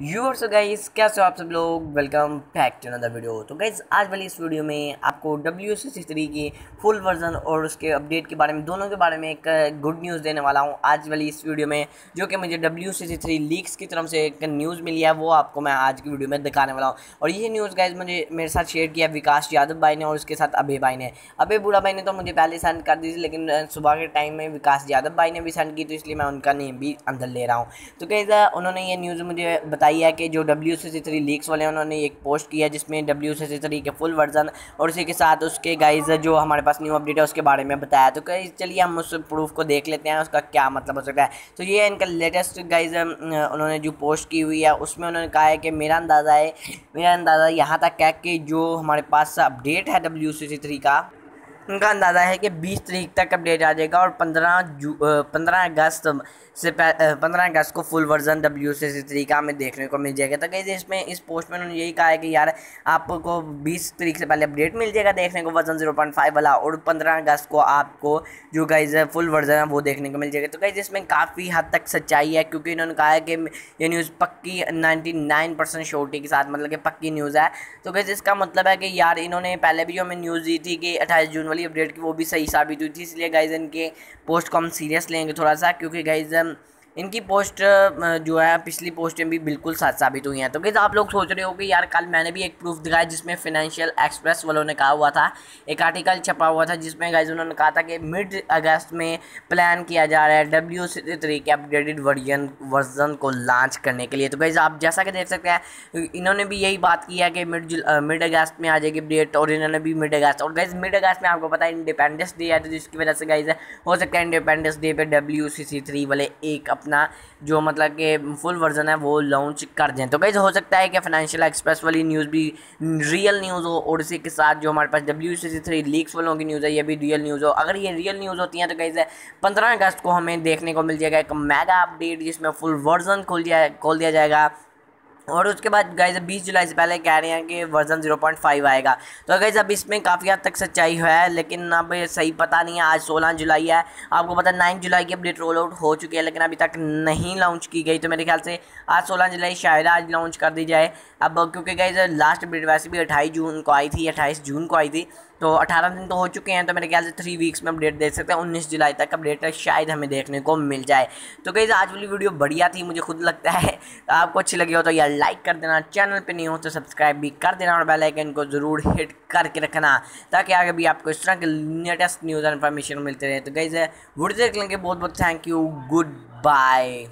Your so guys कैसे हो आप सब लोग? Welcome back to another video तो गाइज़ आज वाली इस वीडियो में आपको डब्ल्यू सी सी थ्री की फुल वर्जन और उसके अपडेट के बारे में, दोनों के बारे में एक गुड न्यूज़ देने वाला हूँ आज वाली इस वीडियो में, जो कि मुझे डब्ल्यू सी थ्री लीक्स की तरफ़ से एक न्यूज़ मिली है, वो आपको मैं आज की वीडियो में दिखाने वाला हूँ। और ये न्यूज़ गाइज़ मुझे, मेरे साथ शेयर किया विकास यादव भाई ने और उसके साथ अभय भाई ने। अभय बूढ़ा भाई ने तो मुझे पहले सेंड कर दी थी, लेकिन सुबह के टाइम में विकास यादव भाई ने भी सेंड की तो इसलिए मैं उनका नेम भी अंदर ले रहा हूँ। तो कैसा उन्होंने ये न्यूज़ मुझे बताई है कि जो डब्ल्यू सी थ्री लीक्स वाले उन्होंने एक पोस्ट किया जिसमें डब्ल्यू सी थ्री के फुल वर्जन और उसी के साथ उसके गाइज़ जो हमारे पास न्यू अपडेट है उसके बारे में बताया। तो चलिए हम उस प्रूफ को देख लेते हैं, उसका क्या मतलब हो सकता है। तो ये इनका लेटेस्ट गाइज़ उन्होंने जो पोस्ट की हुई है, उसमें उन्होंने कहा है कि मेरा अंदाज़ा है, मेरा अंदाज़ा यहाँ तक है कि जो हमारे पास अपडेट है डब्ल्यू सी थ्री का उनका अंदाज़ा है कि 20 तारीख तक अपडेट आ जाएगा और 15 जू पंद्रह अगस्त से पंद्रह अगस्त को full version W C C three का हमें देखने को मिल जाएगा। तो कहीं इसमें इस पोस्ट में उन्होंने यही कहा है कि यार, आपको बीस तारीख से पहले अपडेट मिल जाएगा देखने को वर्जन ज़ीरो पॉइंट फाइव वाला, और पंद्रह अगस्त को आपको जो गाइज़ फुल वर्जन है वो देखने को मिल जाएगा। तो कहीं इसमें काफ़ी हद तक सच्चाई है, क्योंकि इन्होंने कहा है कि ये न्यूज़ पक्की नाइन्टी नाइन परसेंट श्योरिटी के साथ मतलब कि पक्की न्यूज़ है। तो कहीं इसका मतलब है कि यार, इन्होंने पहले भी जो हमें न्यूज़ दी थी कि अट्ठाईस जून वाली अपडेट की वो भी सही साबित हुई थी। इसलिए गाइजन के पोस्ट को हम सीरियस लेंगे थोड़ा सा, क्योंकि गाइज़ इनकी पोस्ट जो है, पिछली पोस्टें भी बिल्कुल सच साबित हुई हैं। तो क्या आप लोग सोच रहे हो कि यार, कल मैंने भी एक प्रूफ दिखाया जिसमें फिनेंशियल एक्सप्रेस वालों ने कहा हुआ था। एक आर्टिकल छपा हुआ था जिसमें गाइज़ उन्होंने कहा था कि मिड अगस्त में प्लान किया जा रहा है डब्ल्यू थ्री के अपडेटेड वर्जन वर्जन को लॉन्च करने के लिए। तो गाइज़ आप जैसा कि देख सकते हैं, इन्होंने भी यही बात की है कि मिड मिड अगस्त में आ जाएगी अपडेट और इन्होंने भी मिड अगस्त और गाइज़ मिड अगस्त में आपको पता है इंडिपेंडेंस डे है तो जिसकी वजह से गाइज़ हो सकता है इंडिपेंडेंस डे पर डब्ल्यू थ्री वाले एक अपना जो मतलब कि फुल वर्जन है, वो लॉन्च कर दें। तो कैसे हो सकता है कि फाइनेंशियल एक्सप्रेस वाली न्यूज़ भी रियल न्यूज़ हो, और इसी के साथ जो हमारे पास W C C three leaks वालों की न्यूज़ है, ये भी रियल न्यूज़ हो। अगर ये रियल न्यूज़ होती हैं तो कैसे पंद्रह अगस्त को हमें देखने को मिल जाएगा एक मेगा अपडेट जिसमें फुल वर्जन खोल दिया खोल दिया जाएगा। और उसके बाद गाइज़ बीस जुलाई से पहले कह रहे हैं कि वर्जन ज़ीरो पॉइंट फाइव आएगा। तो गाइज़ अब इसमें काफ़ी हद तक सच्चाई है, लेकिन अब सही पता नहीं है, आज सोलह जुलाई है। आपको पता है नाइन जुलाई की अपडेट रोल आउट हो चुकी है, लेकिन अभी तक नहीं लॉन्च की गई। तो मेरे ख्याल से आज सोलह जुलाई शायद आज लॉन्च कर दी जाए। अब क्योंकि गाइज़ लास्ट अपडेट वैसे भी अट्ठाईस जून को आई थी, अट्ठाईस जून को आई थी। तो 18 दिन तो हो चुके हैं तो मेरे ख्याल से थ्री वीक्स में अपडेट देख सकते हैं। उन्नीस जुलाई तक अपडेट शायद हमें देखने को मिल जाए। तो कहीं आज वाली वीडियो बढ़िया थी, मुझे खुद लगता है। तो आपको अच्छी लगी हो तो यार लाइक कर देना चैनल पर नहीं हो तो सब्सक्राइब भी कर देना और बेलाइकन को ज़रूर हिट करके रखना, ताकि आगे भी आपको इस तरह के लेटेस्ट न्यूज़ और इन्फॉर्मेशन मिलते रहे। तो कहीं वीडियो देख लेंगे। बहुत बहुत थैंक यू गुड बाय